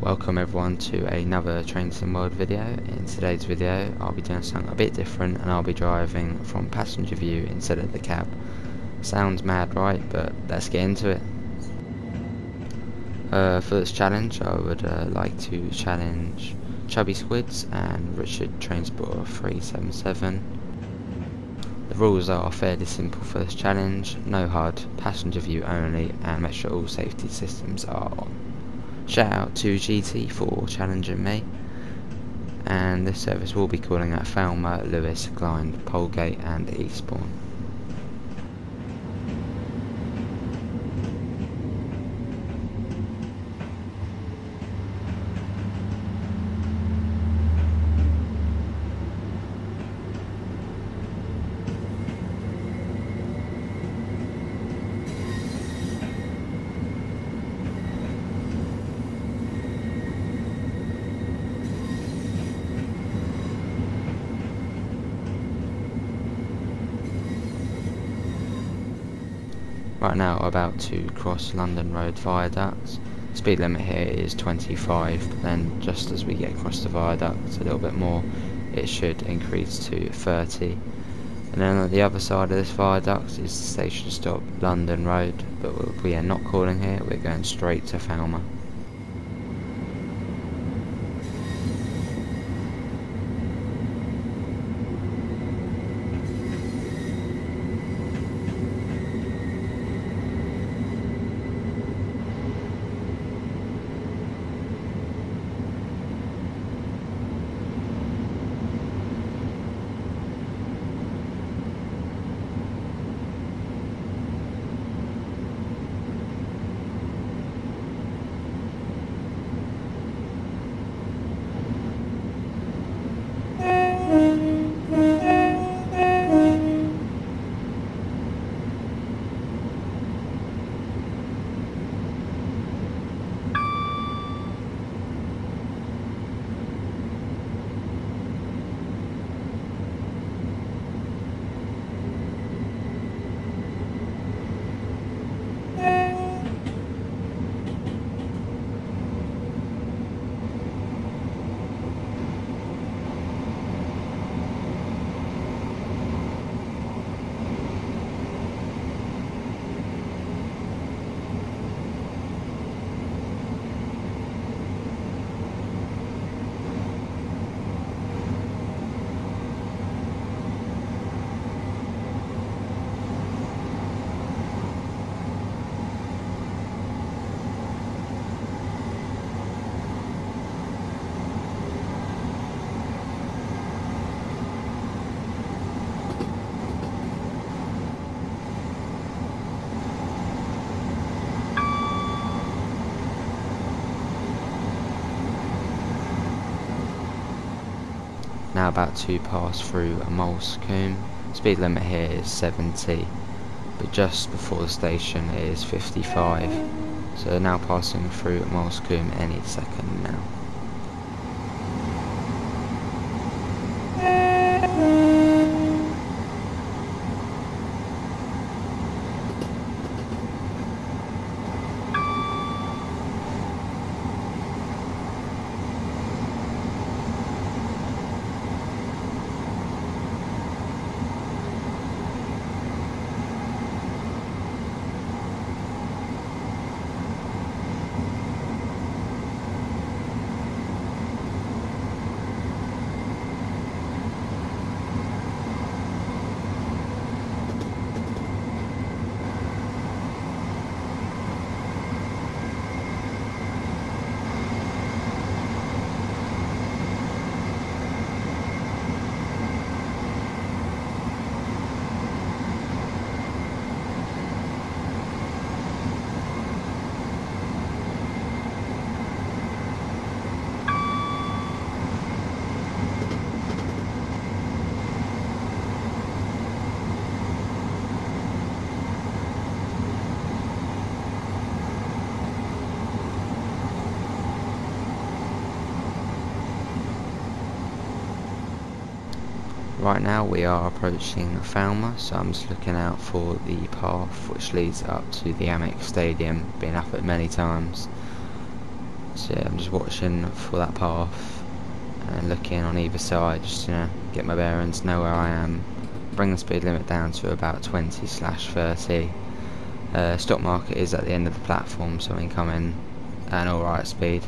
Welcome everyone to another Train Sim World video. In today's video I'll be doing something a bit different and I'll be driving from passenger view instead of the cab. Sounds mad right, but let's get into it. Uh, for this challenge I would uh, like to challenge Chubby Squids and Richard Transporter 377. The rules are fairly simple for this challenge, no HUD, passenger view only and make sure all safety systems are on. Shout out to GT for challenging me. And this service will be calling at Falmer, Lewes, Glynde, Polegate and Eastbourne. Right now about to cross London Road viaduct. Speed limit here is 25, but then just as we get across the viaduct a little bit more, it should increase to 30. And then on the other side of this viaduct is the station stop London Road, but we are not calling here, we're going straight to Falmer. About to pass through a Moulsecoomb. Speed limit here is 70, but just before the station it is 55. So now passing through Moulsecoomb any second now. Right now we are approaching Falmer, so I'm just looking out for the path which leads up to the Amex Stadium, been up it many times. So yeah, I'm just watching for that path and looking on either side, just you know, get my bearings, know where I am, bring the speed limit down to about 20 slash 30. Uh, stop marker is at the end of the platform, so I'm coming at an alright speed.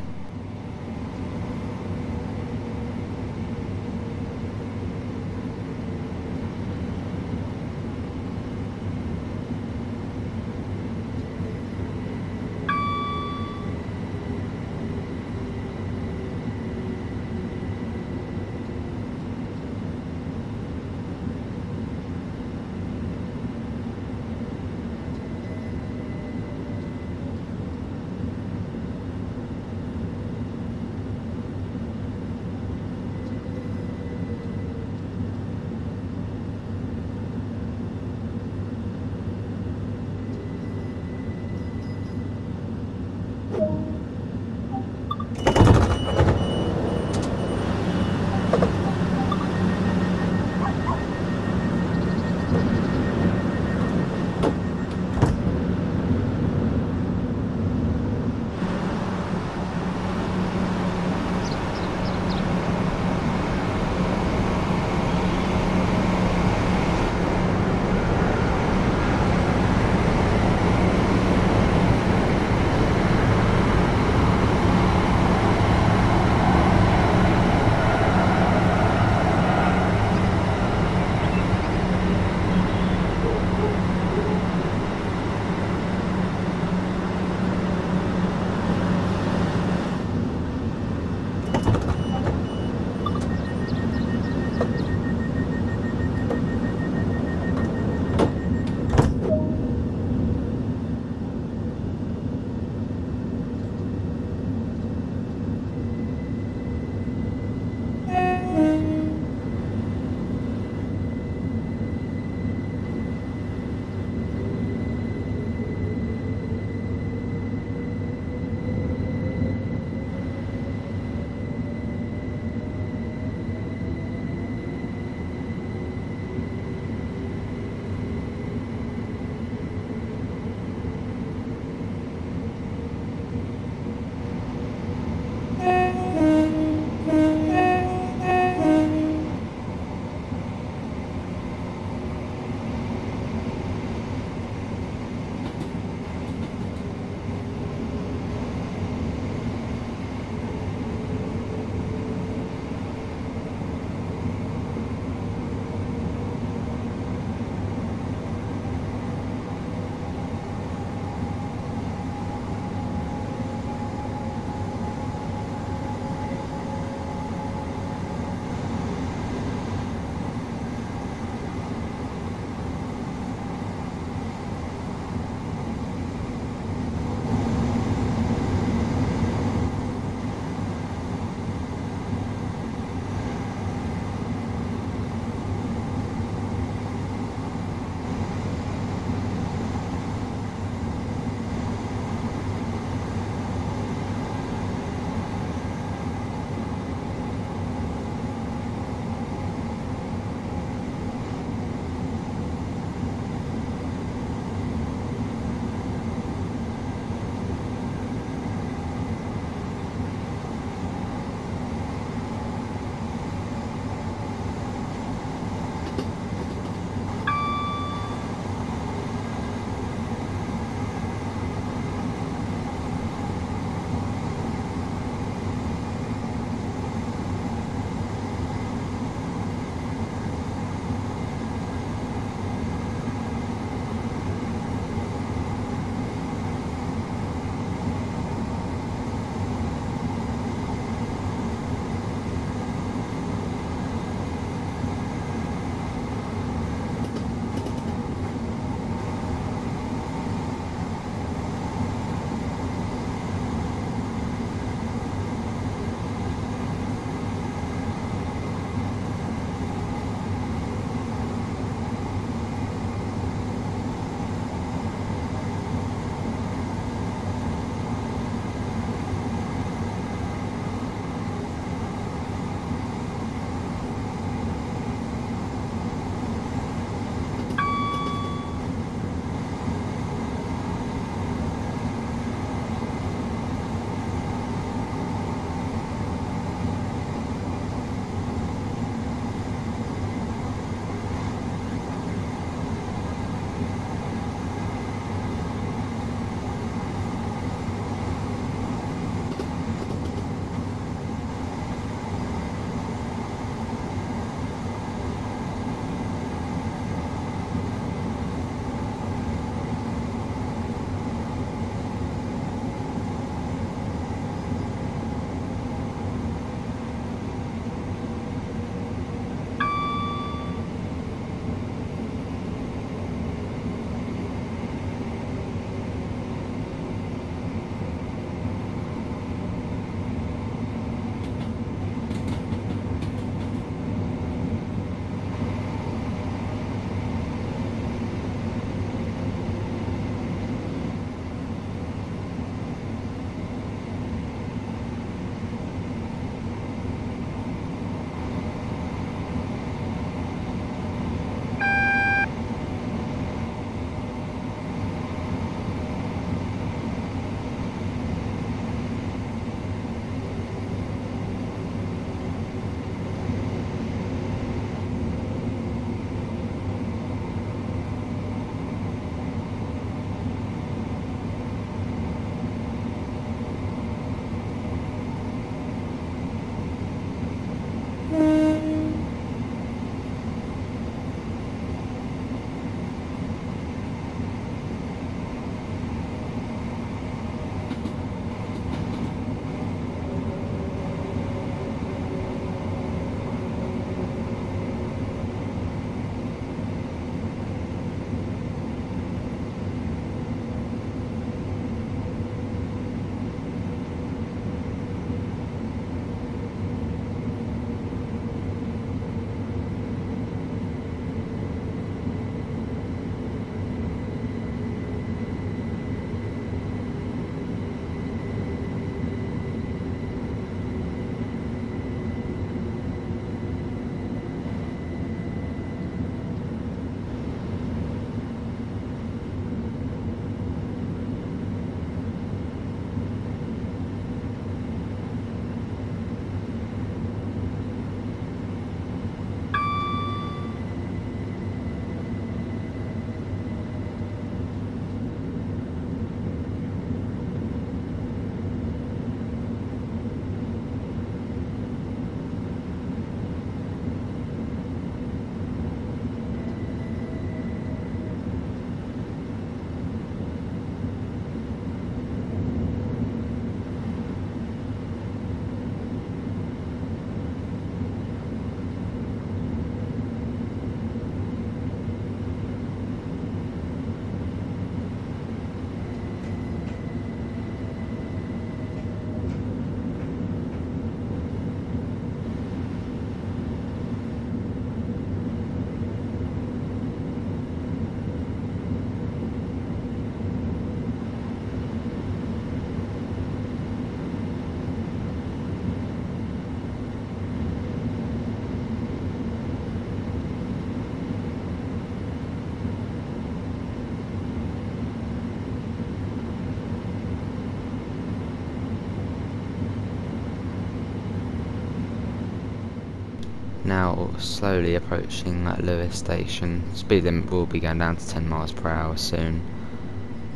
Now slowly approaching that Lewes station. Speed limit will be going down to 10 miles per hour soon.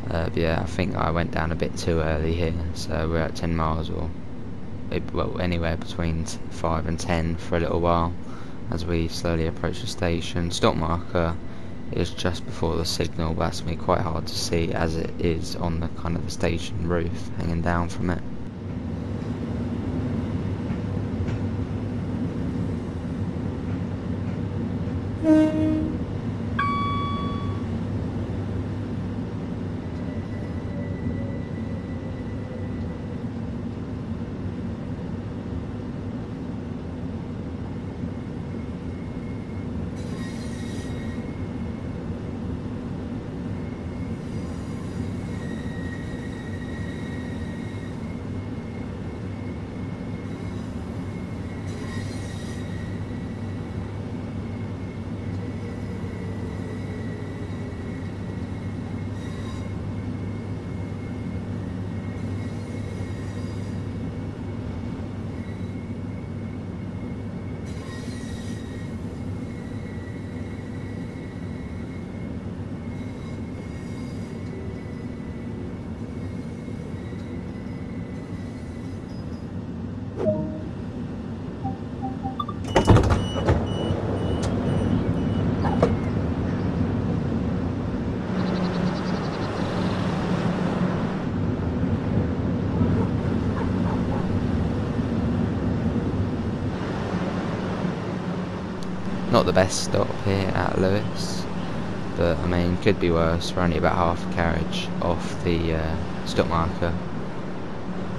Uh, yeah, I think I went down a bit too early here, so we're at 10 miles or well anywhere between 5 and 10 for a little while as we slowly approach the station. Stop marker is just before the signal, but that's going to be quite hard to see as it is on the kind of the station roof hanging down from it. Not the best stop here at Lewes, but I mean, could be worse. We're only about half a carriage off the uh, stop marker.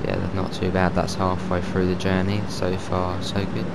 Yeah, not too bad. That's halfway through the journey. So far, so good.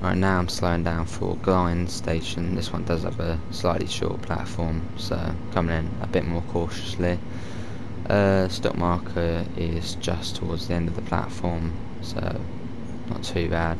Right now I'm slowing down for Glynde station. This one does have a slightly short platform, so coming in a bit more cautiously. Uh, stop marker is just towards the end of the platform, so not too bad.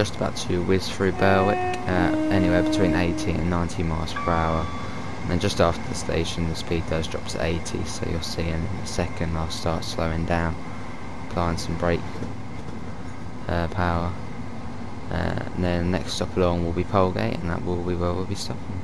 Just about to whiz through Berwick, uh, anywhere between 80 and 90 miles per hour. And then just after the station the speed does drop to 80, so you'll see in a second I'll start slowing down, applying some brake uh, power. Uh, and then the next stop along will be Polegate, and that will be where we'll be stopping.